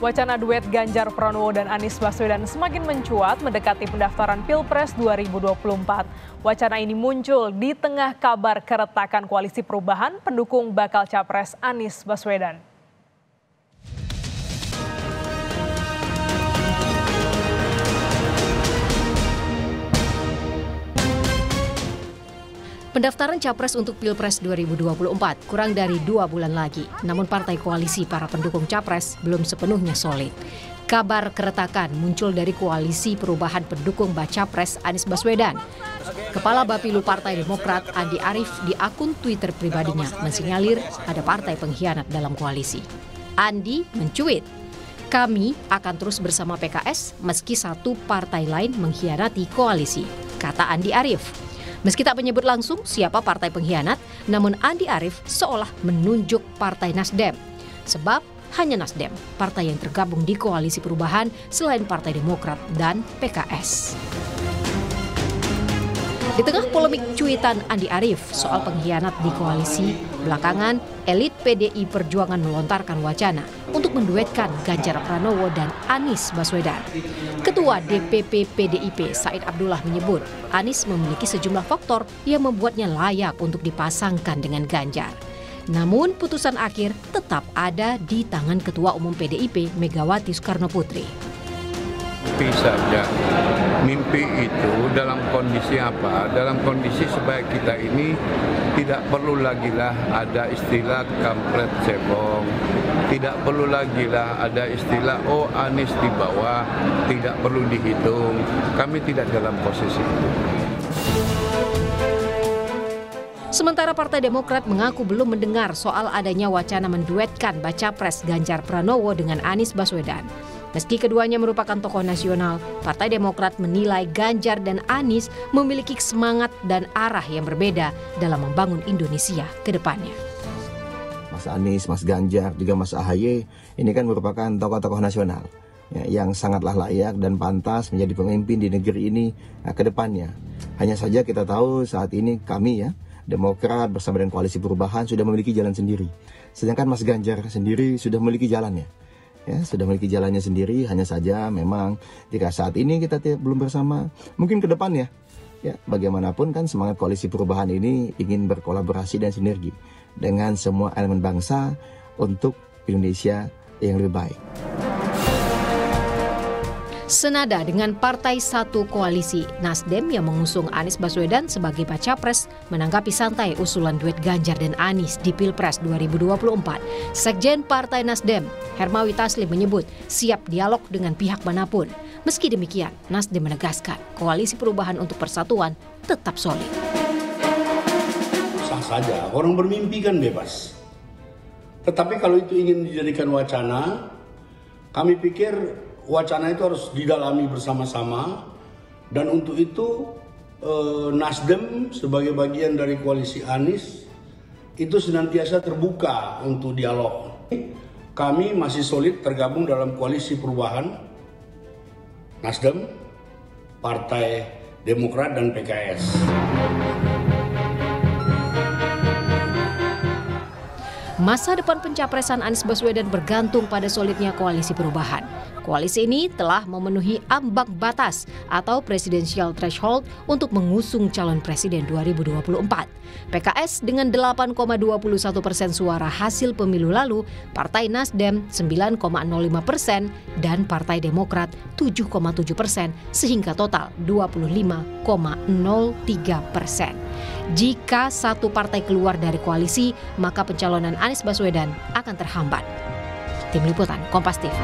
Wacana duet Ganjar Pranowo dan Anies Baswedan semakin mencuat mendekati pendaftaran Pilpres 2024. Wacana ini muncul di tengah kabar keretakan koalisi perubahan pendukung bakal capres Anies Baswedan. Pendaftaran capres untuk Pilpres 2024 kurang dari dua bulan lagi. Namun partai koalisi para pendukung capres belum sepenuhnya solid. Kabar keretakan muncul dari koalisi perubahan pendukung baca pres Anies Baswedan. Kepala Bapilu Partai Demokrat Andi Arief di akun Twitter pribadinya mensinyalir ada partai pengkhianat dalam koalisi. Andi mencuit, kami akan terus bersama PKS meski satu partai lain mengkhianati koalisi, kata Andi Arief. Meski tak menyebut langsung siapa partai pengkhianat, namun Andi Arief seolah menunjuk Partai Nasdem. Sebab hanya Nasdem, partai yang tergabung di koalisi perubahan selain Partai Demokrat dan PKS. Di tengah polemik cuitan Andi Arief soal pengkhianat di koalisi, belakangan elit PDI Perjuangan melontarkan wacana untuk menduetkan Ganjar Pranowo dan Anies Baswedan. Ketua DPP PDIP Said Abdullah menyebut Anies memiliki sejumlah faktor yang membuatnya layak untuk dipasangkan dengan Ganjar. Namun putusan akhir tetap ada di tangan Ketua Umum PDIP Megawati Soekarno Putri mimpi saja. Mimpi itu dalam kondisi apa? Dalam kondisi supaya kita ini tidak perlu lagi lah ada istilah kampret cebong. Tidak perlu lagi lah ada istilah oh Anies di bawah, tidak perlu dihitung. Kami tidak dalam posisi itu. Sementara Partai Demokrat mengaku belum mendengar soal adanya wacana menduetkan baca pres Ganjar Pranowo dengan Anies Baswedan. Meski keduanya merupakan tokoh nasional, Partai Demokrat menilai Ganjar dan Anies memiliki semangat dan arah yang berbeda dalam membangun Indonesia ke depannya. Mas Anies, Mas Ganjar, juga Mas Ahaye ini kan merupakan tokoh-tokoh nasional ya, yang sangatlah layak dan pantas menjadi pemimpin di negeri ini nah, ke depannya. Hanya saja kita tahu saat ini kami ya, Demokrat bersama dengan Koalisi Perubahan sudah memiliki jalan sendiri. Sedangkan Mas Ganjar sendiri sudah memiliki jalannya ya sudah memiliki jalannya sendiri hanya saja memang jika saat ini kita belum bersama mungkin ke depan ya ya bagaimanapun kan semangat koalisi perubahan ini ingin berkolaborasi dan sinergi dengan semua elemen bangsa untuk Indonesia yang lebih baik. Senada dengan Partai Satu Koalisi, Nasdem yang mengusung Anies Baswedan sebagai baca pres menanggapi santai usulan duet Ganjar dan Anies di Pilpres 2024. Sekjen Partai Nasdem, Hermawi Taslim menyebut siap dialog dengan pihak mana pun. Meski demikian, Nasdem menegaskan koalisi perubahan untuk persatuan tetap solid. Sah saja, orang bermimpi kan bebas. Tetapi kalau itu ingin dijadikan wacana, kami pikir wacana itu harus didalami bersama-sama dan untuk itu eh, Nasdem sebagai bagian dari koalisi Anies itu senantiasa terbuka untuk dialog. Kami masih solid tergabung dalam koalisi perubahan Nasdem, Partai Demokrat dan PKS. Masa depan pencapresan Anies Baswedan bergantung pada solidnya koalisi perubahan. Koalisi ini telah memenuhi ambang batas atau presidensial threshold untuk mengusung calon presiden 2024. PKS dengan 8,21 persen suara hasil pemilu lalu, Partai Nasdem 9,05 persen, dan Partai Demokrat 7,7 persen, sehingga total 25,03 persen. Jika satu partai keluar dari koalisi, maka pencalonan Anies Baswedan akan terhambat. Tim Liputan Kompas TV.